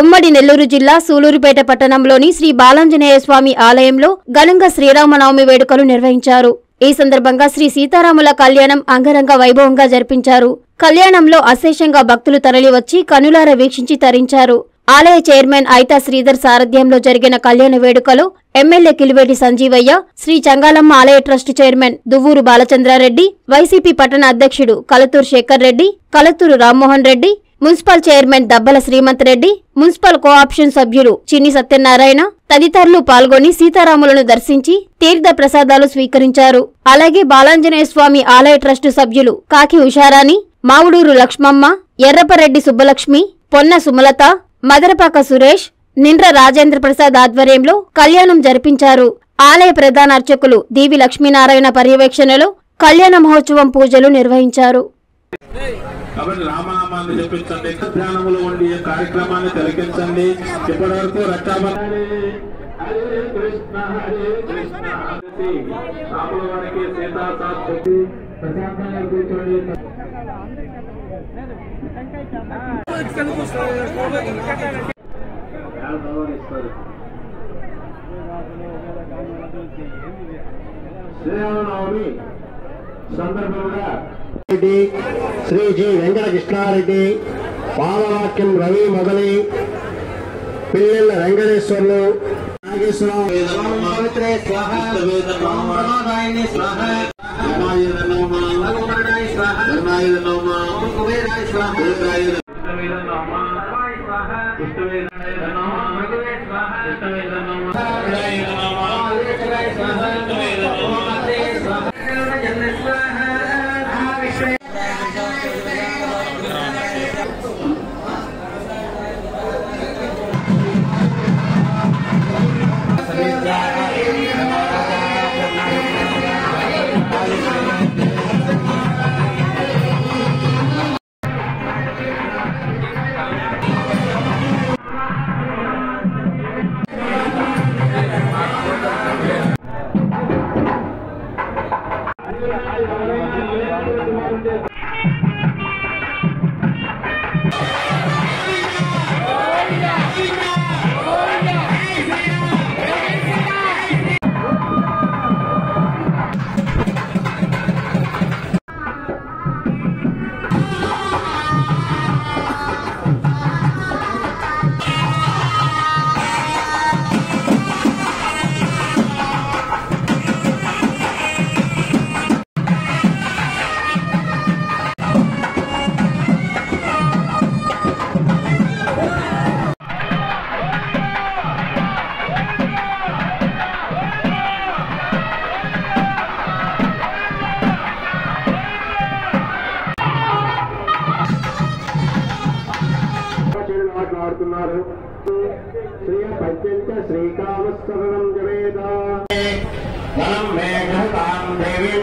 ఉమ్మడి నెల్లూరు జిల్లా సూలూరుపేట పట్టణంలోని శ్రీ బాలాంజనేయ స్వామి ఆలయంలో ఘనంగా శ్రీరామనవమి వేడుకలు నిర్వహించారు. ఈ సందర్భంగా శ్రీ సీతారాముల కళ్యాణం అంగరంగ వైభవంగా జరిపించారు. కళ్యాణంలో అశేషంగా భక్తులు తరలివచ్చి కనులార వీక్షించి తరించారు. ఆలయ చైర్మన్ ఐతా శ్రీధర్ సారథ్యంలో జరిగిన కళ్యాణ వేడుకలో ఎమ్మెల్యే కిలివేటి సంజీవయ్య శ్రీ చంగాలమ్మ ఆలయ trust chairman Duvvuru Balachandra Reddy YCP పట్టణ అధ్యక్షుడు Kalathuru Sekhar Reddy Kalathuru Rammohan Reddy municipal chairman Dabbala Srimanth Reddy municipal co-option సభ్యులు చిన్ని సత్యనారాయణ తదితరులు పాల్గొని సీతారాములను దర్శించి తీర్థ ప్రసాదాలు స్వీకరించారు. అలాగే బాలాంజనేయ స్వామి ఆలయ ట్రస్టు సభ్యులు కాకి ఉషారాణి మావుడూరు లక్ష్మమ్మ ఎర్రపరెడ్డి సుబ్బలక్ష్మి పొన్న సుమలత మదరపాక సురేష్ నిండ్ర రాజేంద్ర ప్రసాద్ ఆధ్వర్యంలో కళ్యాణం జరిపించారు. ఆలయ ప్రధాన అర్చకులు దీవి లక్ష్మీనారాయణ పర్యవేక్షణలో కళ్యాణ మహోత్సవం పూజలు నిర్వహించారు. కాబట్టి రామనామాన్ని చెప్పించండి ధ్యానములు ఉండి కార్యక్రమాన్ని తిలకించండి. ఇప్పటి వరకు రక్షాబంధని హరే కృష్ణ హరే కృష్ణ. రాముల వారికి సీతా ప్రశాంతంగా కూర్చోండి. శ్రీరామనవమి సందర్భంగా శ్రీ జి వెంకట కృష్ణారెడ్డి పాలవాక్యం రవి మొదలి పిల్లెల వెంకటేశ్వర్లు నాగేశ్వరరావు. స్వాహ మాట్లాడుతున్నారు. శ్రీ శ్రీకామస్మరణం జవేద. వనం మేఘతాం దేవీం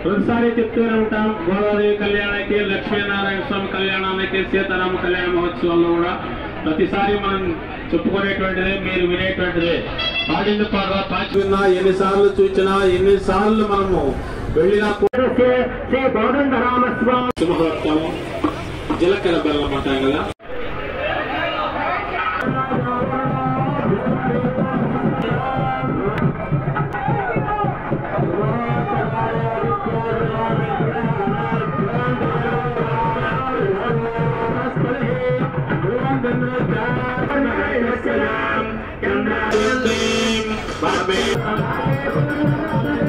ప్రతిసారి చెప్తూనే ఉంటాం గోదావరి కళ్యాణానికి లక్ష్మీనారాయణ స్వామి కళ్యాణానికి సీతారామ కళ్యాణ మహోత్సవాల్లో కూడా ప్రతిసారి మనం చెప్పుకునేటువంటిదే మీరు వినేటువంటిదే పాడింది పాడరా పాచినా ఎన్నిసార్లు చూచినా ఎన్నిసార్లు మనము వెళ్ళినా కూడా శ్రీ కోదండరామస్వామి శుభహర్తం జీలకర్ర బెల్లం అంటాం కదా I mean?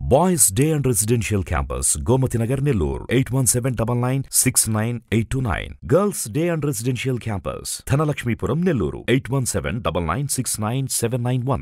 Boys day and residential campus Gomathi Nagar Nellore eight one seven double nine six nine eight two nine girls day and residential campus Dhanalakshmipuram Nellore eight one seven double nine six nine seven nine one